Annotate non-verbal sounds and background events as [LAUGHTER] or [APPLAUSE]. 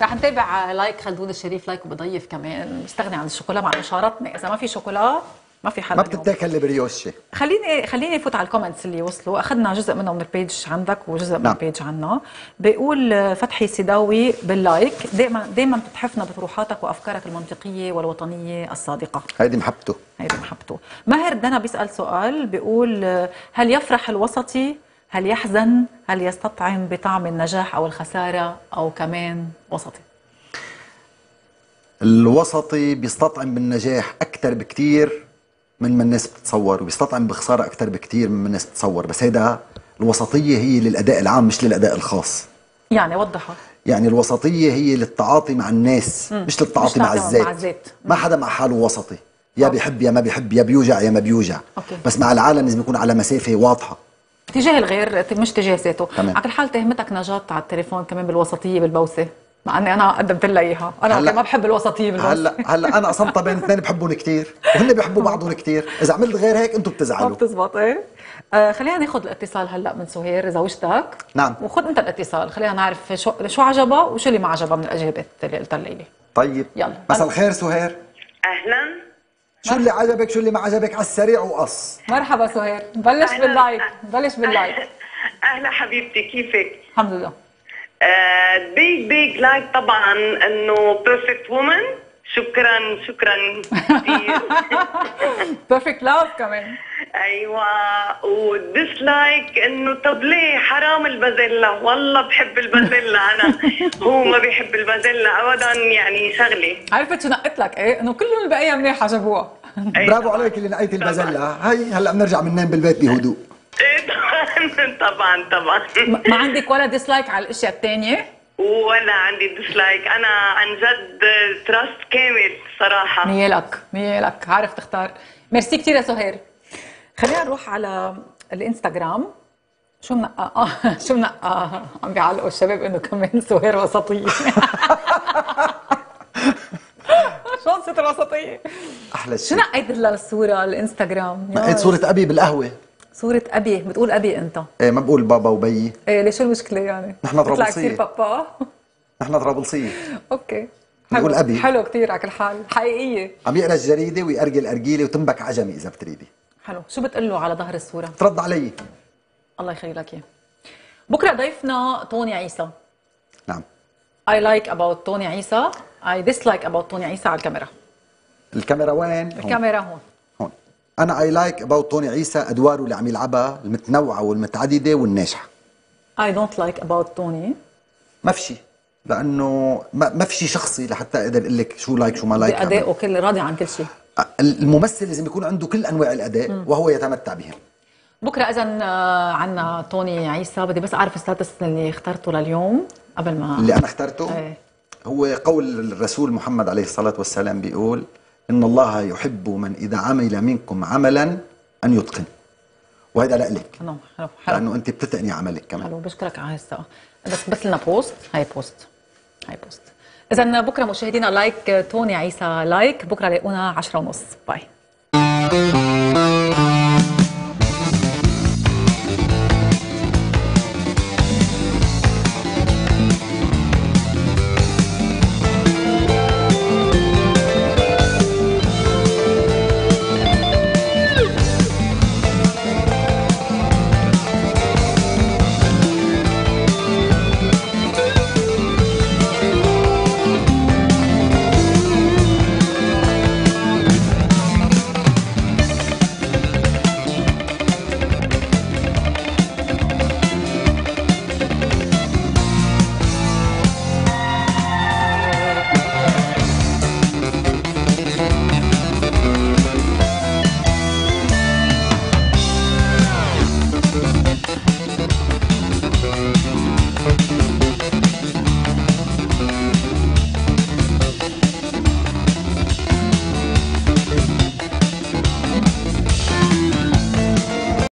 رح نتابع like خلدون الشريف like وبضيف كمان مستغني عن الشوكولا مع شارتنا إذا ما في شوكولا ما في حل ما. بتتاكل البريوشة خليني خليني افوت على ال comments اللي وصلوا. أخذنا جزء منهم من ال page عندك وجزء من نعم. ال page عنا. بيقول فتحي سيداوي بال like دائما دائما بتتحفنا بطروحاتك وأفكارك المنطقية والوطنية الصادقة. هيدي محبته. هيدي محبته. ماهر دنا بيسأل سؤال بيقول هل يفرح الوسطي؟ هل يحزن؟ هل يستطعم بطعم النجاح أو الخسارة؟ أو كمان وسطي؟ الوسطي بيستطعم بالنجاح أكثر بكتير. من ما الناس بتتصور وبيستطعم بخسارة أكثر بكتير من ما الناس بتتصور بس هيدا الوسطية هي للأداء العام مش للأداء الخاص. يعني وضحها. يعني الوسطية هي للتعاطي مع الناس مش للتعاطي مش مع الذات. مع الذات. ما حدا مع حاله وسطي. يا بيحب يا ما بيحب يا بيوجع يا ما بيوجع. أوكي. بس مع العالم لازم يكون على مسافة واضحة. تجاه الغير مش تجاه ذاته. على كل حال تهمتك نجاة على التليفون كمان بالوسطية بالبوسة. مع إني أنا قدمت لها إياها. أنا هلأ- ما بحب الوسطيه بالبوسه هلا هلأ أنا قسمتها بين اثنين بحبهم كثير وهن بيحبوا بعضهم كثير إذا عملت غير هيك أنتم ما بتزعلوا بتزبط إيه؟ آه خلينا ناخذ الاتصال هلأ من سهير زوجتك نعم. وخذ أنت الاتصال خلينا نعرف شو شو عجبها وشو اللي ما عجبها من الإجابات اللي قلتها الليلة طيب. يلا. مساء الخير سهير. أهلا. شو اللي عجبك؟ شو اللي ما عجبك على السريع وقص؟ مرحبا سهير. بلش. بال like بلش بال like أهلا حبيبتي كيفك؟ الحمد لله. big big like طبعا إنه perfect woman شكرا شكرا كثير. [LAUGHS] perfect love كمان. أيوه. و dislike إنه طب ليه؟ حرام البازيلا. والله بحب البازيلا. أنا هو ما بيحب البازيلا ابدا يعني شغله عرفت شو نقت لك؟ إيه إنه كلهم البقيه منيح عجبوها أي برافو. عليك اللي نقيت البازلة هي هلأ بنرجع بننام بالبيت؟ بهدوء. [LAUGHS] طبعا طبعا. ما عندك ولا dislike على الأشياء الثانية ولا عندي dislike أنا عن جد trust كامل صراحة. ميالك ميالك. عارف تختار. ميرسي كثير يا سهير. خلينا نروح على الإنستغرام. شو منقى آه شو منقى عم بيعلقوا الشباب إنه كمان سهير وسطيه [LAUGHS] شو قصة الوسطية؟ أحلى شو شيء. نقيت للصورة الإنستغرام؟ نقيت صورة أبي بالقهوة. صورة أبي. بتقول أبي أنت. إيه ما بقول بابا وبيي. إيه ليش المشكلة يعني؟ نحن بتطلع طرابلسية. كثير بابا. نحن طرابلسية okay. بنقول حلو. أبي. حلو كثير على كل حال. حقيقية. عم يقرا الجريدة ويأرجل أرجيلة وتنبك عجمي إذا بتريدي. حلو. شو بتقول له على ظهر الصورة؟ ترد علي. الله يخلي لك اياه بكرة ضيفنا توني عيسى. نعم. I like about توني عيسى. I dislike about توني عيسى على الكاميرا. الكاميرا وين؟ الكاميرا هون هون. أنا I like about توني عيسى أدواره اللي عم يلعبها المتنوعة والمتعددة والناجحة. I don't like about توني ما في شيء لأنه ما, ما في شيء شخصي لحتى أقدر أقول لك شو like شو ما like بأدائه كل راضي عن كل شيء الممثل لازم يكون عنده كل أنواع الأداء وهو يتمتع بهم بكرة إذا عنا توني عيسى. بدي بس أعرف status ال اللي اخترته لليوم قبل ما اللي أنا اخترته؟ إيه. هو قول الرسول محمد عليه الصلاة والسلام بيقول إن الله يحب من إذا عمل منكم عملا أن يتقن. وهذا لك حلو حلو حلو. لأنه أنت بتتقني عملك كمان. حلو بشكرك على هالثقة بس بس لنا post هاي post هاي post اذا بكرة مشاهدينا like توني عيسى like بكرة لاقونا 10 ونص. باي